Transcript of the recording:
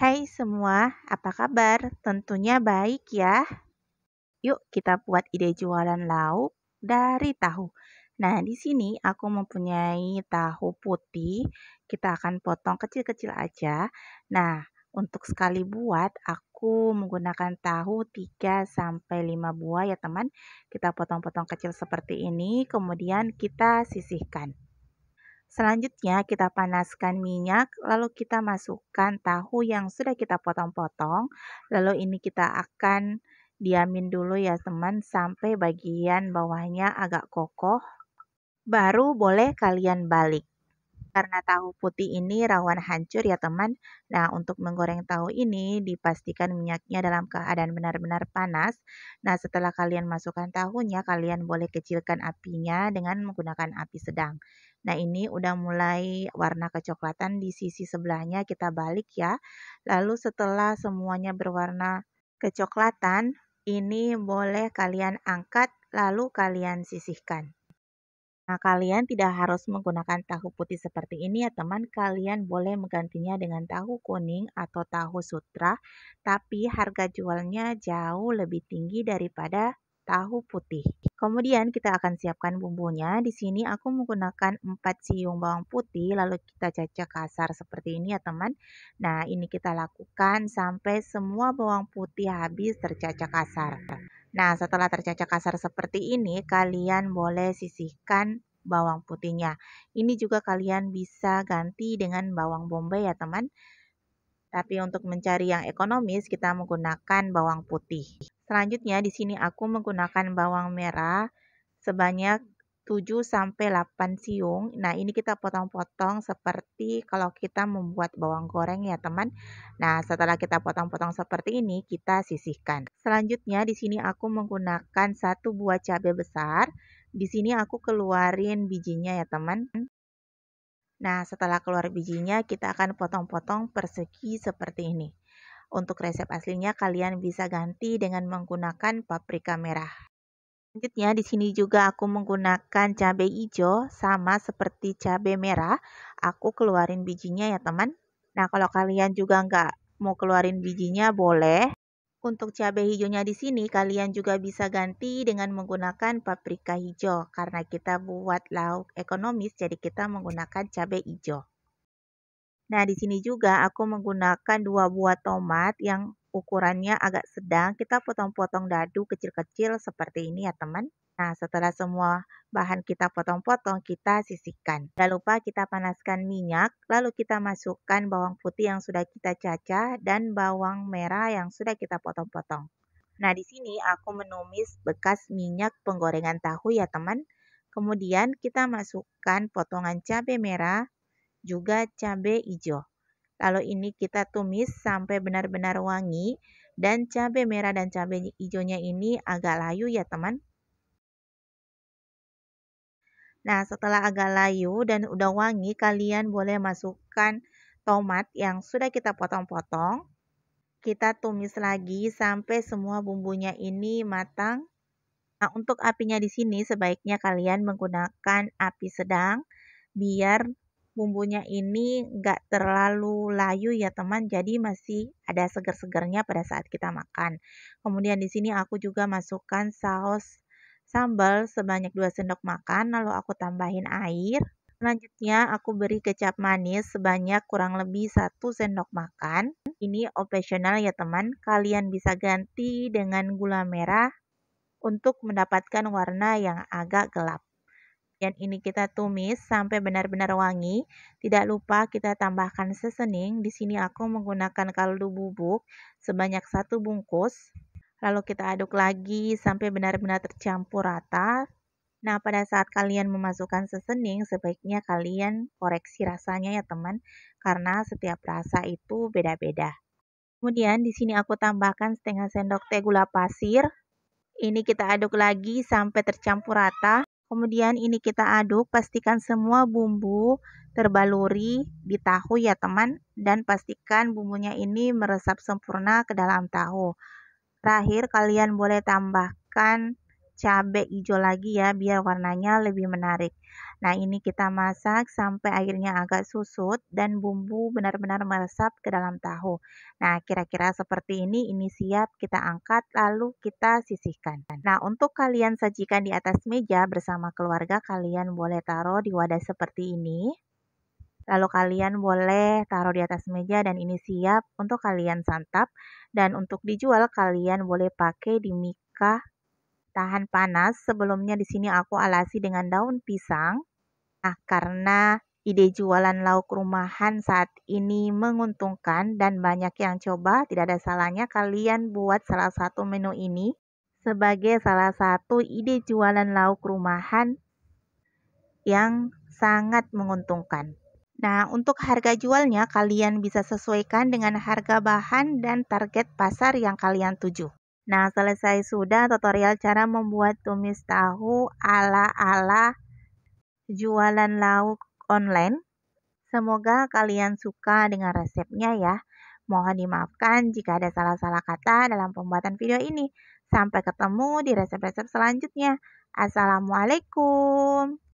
Hai semua, apa kabar? Tentunya baik ya. Yuk kita buat ide jualan lauk dari tahu. Nah, di sini aku mempunyai tahu putih. Kita akan potong kecil-kecil aja. Nah, untuk sekali buat aku menggunakan tahu 3 sampai 5 buah ya, teman. Kita potong-potong kecil seperti ini, kemudian kita sisihkan. Selanjutnya kita panaskan minyak, lalu kita masukkan tahu yang sudah kita potong-potong. Lalu ini kita akan diamin dulu ya teman sampai bagian bawahnya agak kokoh. Baru boleh kalian balik. Karena tahu putih ini rawan hancur ya teman. Nah untuk menggoreng tahu ini dipastikan minyaknya dalam keadaan benar-benar panas. Nah setelah kalian masukkan tahunya kalian boleh kecilkan apinya dengan menggunakan api sedang. Nah, ini udah mulai warna kecoklatan di sisi sebelahnya kita balik ya. Lalu setelah semuanya berwarna kecoklatan, ini boleh kalian angkat lalu kalian sisihkan. Nah, kalian tidak harus menggunakan tahu putih seperti ini ya teman. Kalian boleh menggantinya dengan tahu kuning atau tahu sutra, tapi harga jualnya jauh lebih tinggi daripada tahu putih. Kemudian kita akan siapkan bumbunya. Di sini aku menggunakan 4 siung bawang putih lalu kita cacah kasar seperti ini ya teman. Nah ini kita lakukan sampai semua bawang putih habis tercacah kasar. Nah setelah tercacah kasar seperti ini kalian boleh sisihkan bawang putihnya. Ini juga kalian bisa ganti dengan bawang bombay ya teman. Tapi untuk mencari yang ekonomis kita menggunakan bawang putih. Selanjutnya di sini aku menggunakan bawang merah sebanyak 7 sampai 8 siung. Nah, ini kita potong-potong seperti kalau kita membuat bawang goreng ya, teman. Nah, setelah kita potong-potong seperti ini, kita sisihkan. Selanjutnya di sini aku menggunakan satu buah cabai besar. Di sini aku keluarin bijinya ya, teman. Nah, setelah keluar bijinya, kita akan potong-potong persegi seperti ini. Untuk resep aslinya, kalian bisa ganti dengan menggunakan paprika merah. Selanjutnya, di sini juga aku menggunakan cabai hijau, sama seperti cabai merah. Aku keluarin bijinya ya, teman. Nah, kalau kalian juga nggak mau keluarin bijinya, boleh. Untuk cabai hijaunya di sini kalian juga bisa ganti dengan menggunakan paprika hijau karena kita buat lauk ekonomis jadi kita menggunakan cabai hijau. Nah, di sini juga aku menggunakan dua buah tomat yang ukurannya agak sedang. Kita potong-potong dadu kecil-kecil seperti ini ya, teman. Nah, setelah semua bahan kita potong-potong, kita sisihkan. Jangan lupa kita panaskan minyak, lalu kita masukkan bawang putih yang sudah kita cacah dan bawang merah yang sudah kita potong-potong. Nah, di sini aku menumis bekas minyak penggorengan tahu ya, teman. Kemudian kita masukkan potongan cabai merah, juga cabai hijau. Lalu ini kita tumis sampai benar-benar wangi dan cabai merah dan cabai hijaunya ini agak layu ya teman. Nah, setelah agak layu dan udah wangi, kalian boleh masukkan tomat yang sudah kita potong-potong. Kita tumis lagi sampai semua bumbunya ini matang. Nah, untuk apinya di sini sebaiknya kalian menggunakan api sedang biar bumbunya ini nggak terlalu layu ya teman, jadi masih ada segar-segarnya pada saat kita makan. Kemudian di sini aku juga masukkan saus sambal sebanyak 2 sendok makan, lalu aku tambahin air. Selanjutnya aku beri kecap manis sebanyak kurang lebih 1 sendok makan. Ini optional ya teman, kalian bisa ganti dengan gula merah untuk mendapatkan warna yang agak gelap. Dan ini kita tumis sampai benar-benar wangi. Tidak lupa kita tambahkan sesening. Di sini aku menggunakan kaldu bubuk sebanyak satu bungkus. Lalu kita aduk lagi sampai benar-benar tercampur rata. Nah, pada saat kalian memasukkan sesening, sebaiknya kalian koreksi rasanya ya teman, karena setiap rasa itu beda-beda. Kemudian di sini aku tambahkan setengah sendok teh gula pasir. Ini kita aduk lagi sampai tercampur rata. Kemudian ini kita aduk, pastikan semua bumbu terbaluri di tahu ya teman. Dan pastikan bumbunya ini meresap sempurna ke dalam tahu. Terakhir kalian boleh tambahkan cabai hijau lagi ya biar warnanya lebih menarik. Nah, ini kita masak sampai airnya agak susut dan bumbu benar-benar meresap ke dalam tahu. Nah, kira-kira seperti ini, ini siap kita angkat lalu kita sisihkan. Nah, untuk kalian sajikan di atas meja bersama keluarga, kalian boleh taruh di wadah seperti ini. Lalu kalian boleh taruh di atas meja dan ini siap untuk kalian santap. Dan untuk dijual, kalian boleh pakai di mika tahan panas. Sebelumnya di sini aku alasi dengan daun pisang. Nah, karena ide jualan lauk rumahan saat ini menguntungkan dan banyak yang coba, tidak ada salahnya kalian buat salah satu menu ini sebagai salah satu ide jualan lauk rumahan yang sangat menguntungkan. Nah, untuk harga jualnya kalian bisa sesuaikan dengan harga bahan dan target pasar yang kalian tuju. Nah, selesai sudah tutorial cara membuat tumis tahu ala-ala jualan lauk online. Semoga kalian suka dengan resepnya ya. Mohon dimaafkan jika ada salah-salah kata dalam pembuatan video ini. Sampai ketemu di resep-resep selanjutnya. Assalamualaikum.